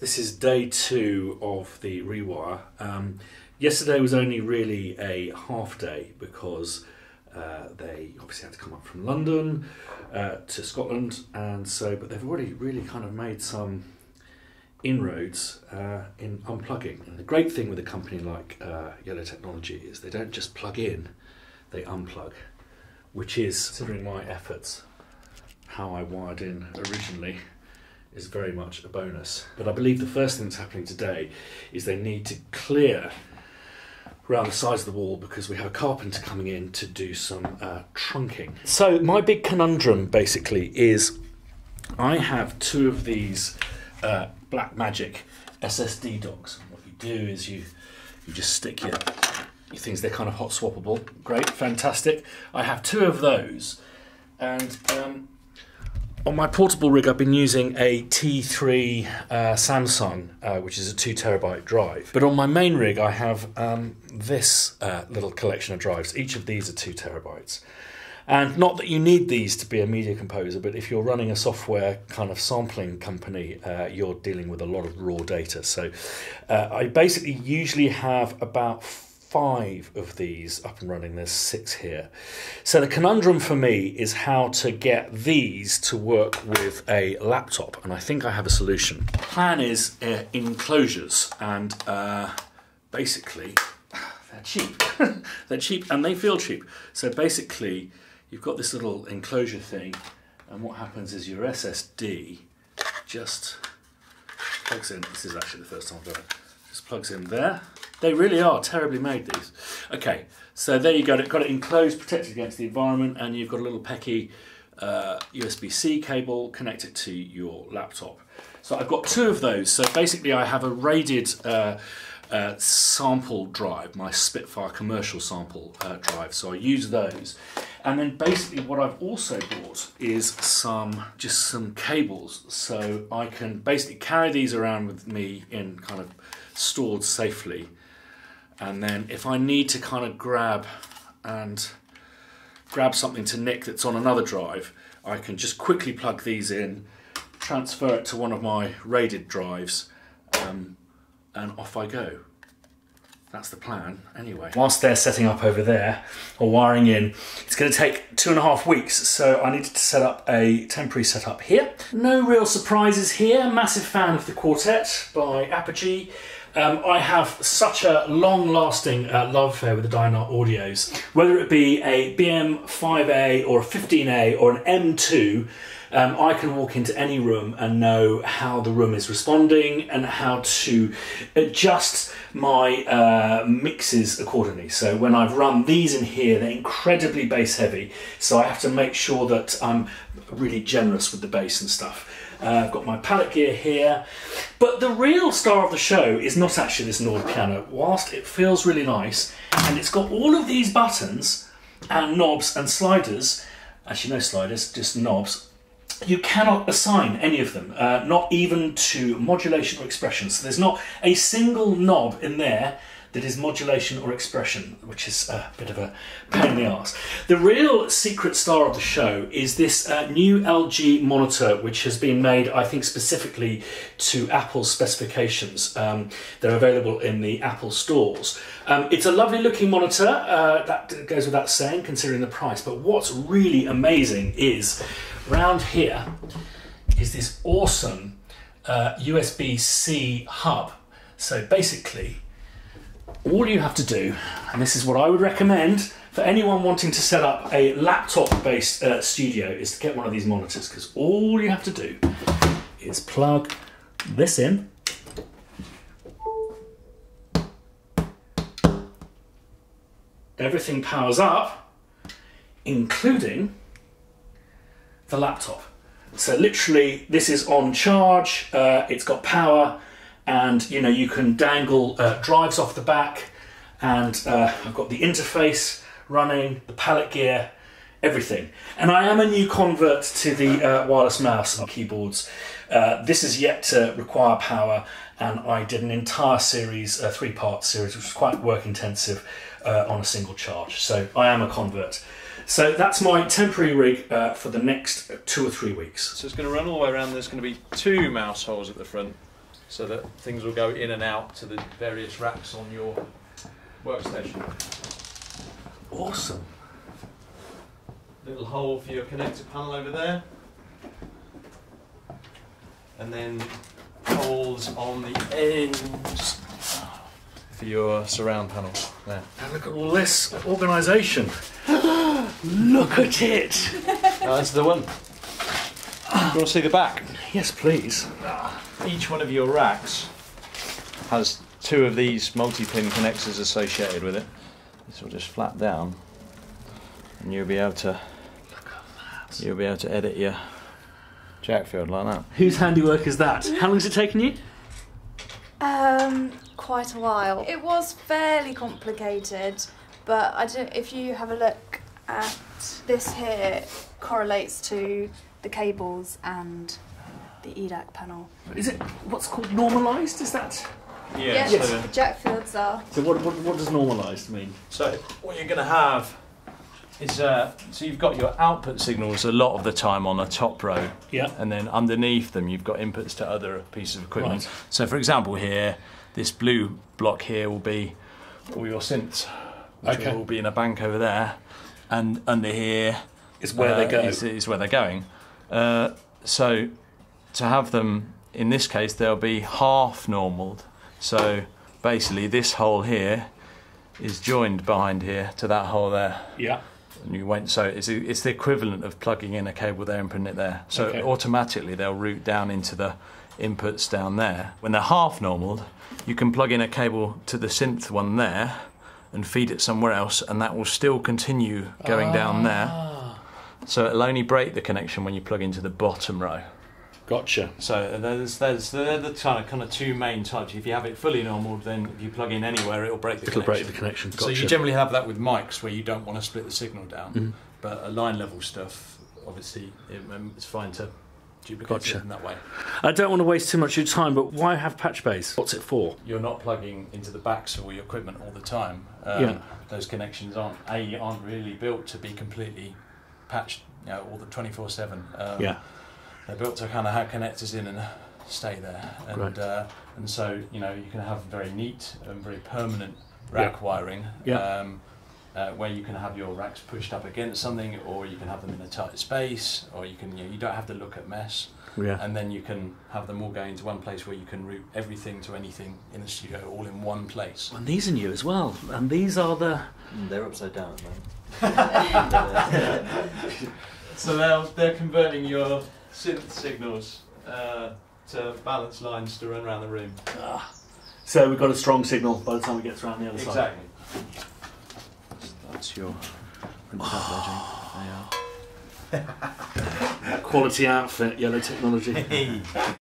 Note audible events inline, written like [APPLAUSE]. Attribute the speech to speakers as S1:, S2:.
S1: This is day two of the rewire. Um, yesterday was only really a half day because uh, they obviously had to come up from London uh, to Scotland, and so but they've already really kind of made some inroads uh, in unplugging. And the great thing with a company like uh, Yellow Technology is they don't just plug in, they unplug, which is considering my efforts, how I wired in originally is very much a bonus. But I believe the first thing that's happening today is they need to clear around the sides of the wall because we have a carpenter coming in to do some uh, trunking. So my big conundrum basically is I have two of these uh, Blackmagic SSD docks. What you do is you you just stick your, your things. They're kind of hot swappable. Great, fantastic. I have two of those, and um, on my portable rig, I've been using a T3 uh, Samsung, uh, which is a two terabyte drive. But on my main rig, I have um, this uh, little collection of drives. Each of these are two terabytes. And not that you need these to be a media composer, but if you're running a software kind of sampling company, uh, you're dealing with a lot of raw data. So uh, I basically usually have about five of these up and running. There's six here. So the conundrum for me is how to get these to work with a laptop, and I think I have a solution. Plan is uh, enclosures, and uh, basically [SIGHS] they're cheap. [LAUGHS] they're cheap and they feel cheap. So basically, you've got this little enclosure thing, and what happens is your SSD just plugs in. This is actually the first time I've done it. Just plugs in there they really are terribly made, these. Okay, so there you go. It's Got it enclosed, protected against the environment, and you've got a little pecky uh, USB-C cable connected to your laptop. So I've got two of those. So basically I have a rated uh, uh, sample drive, my Spitfire commercial sample uh, drive. So I use those. And then basically what I've also bought is some, just some cables. So I can basically carry these around with me in kind of stored safely and then if I need to kind of grab and grab something to nick that's on another drive, I can just quickly plug these in, transfer it to one of my rated drives, um, and off I go. That's the plan, anyway. Whilst they're setting up over there, or wiring in, it's going to take two and a half weeks, so I needed to set up a temporary setup here. No real surprises here. Massive fan of the Quartet by Apogee. Um, I have such a long-lasting uh, love affair with the Dynaudios. Whether it be a BM5A or a 15A or an M2, um, I can walk into any room and know how the room is responding and how to adjust my uh, mixes accordingly. So when I've run these in here, they're incredibly bass heavy, so I have to make sure that I'm really generous with the bass and stuff. Uh, I've got my palette gear here. But the real star of the show is not actually this Nord piano, whilst it feels really nice. And it's got all of these buttons and knobs and sliders. Actually, no sliders, just knobs. You cannot assign any of them, uh, not even to modulation or expression. So there's not a single knob in there that is modulation or expression, which is a bit of a pain in the ass. The real secret star of the show is this uh, new LG monitor, which has been made, I think, specifically to Apple's specifications. Um, they're available in the Apple stores. Um, it's a lovely looking monitor, uh, that goes without saying, considering the price. But what's really amazing is round here is this awesome uh, USB-C hub. So basically, all you have to do, and this is what I would recommend for anyone wanting to set up a laptop-based uh, studio, is to get one of these monitors because all you have to do is plug this in. Everything powers up, including the laptop. So literally, this is on charge, uh, it's got power, and you know you can dangle uh, drives off the back and uh, I've got the interface running, the palette gear, everything. And I am a new convert to the uh, wireless mouse and keyboards. Uh, this is yet to require power and I did an entire series, a three-part series, which was quite work intensive uh, on a single charge. So I am a convert. So that's my temporary rig uh, for the next two or three weeks.
S2: So it's going to run all the way around. There's going to be two mouse holes at the front so that things will go in and out to the various racks on your workstation.
S1: Awesome.
S2: Little hole for your connector panel over there. And then holes on the ends for your surround panel there.
S1: And look at all this organisation. [GASPS] look at it.
S2: That's the one. You want to see the back?
S1: Yes, please.
S2: Each one of your racks has two of these multi-pin connectors associated with it. This will just flap down, and you'll be able to you'll be able to edit your jack field like that.
S1: Whose handiwork is that? How long has it taken you?
S3: Um, quite a while. It was fairly complicated, but I don't. If you have a look at this here, correlates to the cables and the EDAC panel.
S1: Is it what's called normalised? Is that?
S2: Yeah.
S3: Yes,
S2: So,
S3: the jack fields are.
S1: So what, what, what does normalised mean?
S2: so what you're going to have is uh, so you've got your output signals a lot of the time on a top row,
S1: Yeah.
S2: and then underneath them you've got inputs to other pieces of equipment.
S1: Right.
S2: So, for example, here, this blue block here will be all your synths, which
S1: Okay.
S2: will all be in a bank over there, and under here
S1: Is where they
S2: uh,
S1: go.
S2: Is, is where they're going. Uh, so, to have them in this case, they'll be half normaled. So, basically, this hole here is joined behind here to that hole there.
S1: Yeah.
S2: And you went so it's it's the equivalent of plugging in a cable there and putting it there. So
S1: Okay.
S2: automatically they'll route down into the inputs down there. When they're half normaled, you can plug in a cable to the synth one there and feed it somewhere else, and that will still continue going down there.
S1: Ah.
S2: So it'll only break the connection when you plug into the bottom row.
S1: Gotcha.
S2: So there's, there's they're the kind of kind of two main types. If you have it fully normal, then if you plug in anywhere, it'll break the
S1: It'll
S2: connection.
S1: break the connection. Gotcha.
S2: So you generally have that with mics where you don't want to split the signal down,
S1: Mhm.
S2: but a line level stuff, obviously, it, um, it's fine to duplicate
S1: Gotcha.
S2: it in that way.
S1: I don't want to waste too much of your time, but why have patch bays? What's it for?
S2: You're not plugging into the backs of all your equipment all the time. Um,
S1: Yeah.
S2: Those connections aren't a aren't really built to be completely patched, you know, all the twenty four seven. Um,
S1: Yeah.
S2: They're built to kind of have connectors in and stay there, and uh, and so you know you can have very neat and very permanent rack wiring.
S1: Yeah.
S2: Um, uh, where you can have your racks pushed up against something, or you can have them in a tight space, or you can you, know, you don't have to look at mess,
S1: Yeah.
S2: and then you can have them all go into one place where you can route everything to anything in the studio all in one place.
S1: And these are new as well. And these are the.
S4: Mm, They're upside down at the moment.
S2: So they're they're converting your synth signals uh, to balance lines to run around the room.
S1: So we've got a strong signal by the time it gets around the other side.
S2: Exactly.
S4: That's your printed out legend. They are.
S1: Quality outfit, yellow technology. [LAUGHS] [LAUGHS]